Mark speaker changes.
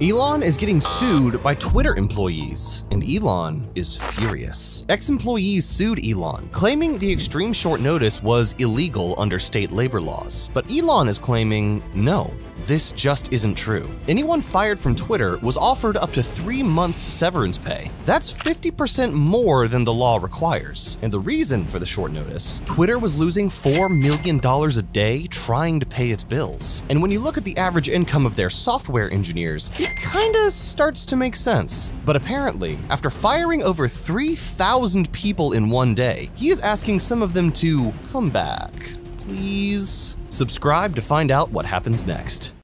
Speaker 1: Elon is getting sued by Twitter employees, and Elon is furious. Ex-employees sued Elon, claiming the extreme short notice was illegal under state labor laws. But Elon is claiming no, this just isn't true. Anyone fired from Twitter was offered up to three months severance pay. That's 50% more than the law requires. And the reason for the short notice, Twitter was losing $4 million a day trying to pay its bills. And when you look at the average income of their software engineers, it kinda starts to make sense. But apparently, after firing over 3,000 people in one day, he is asking some of them to come back, please. Subscribe to find out what happens next.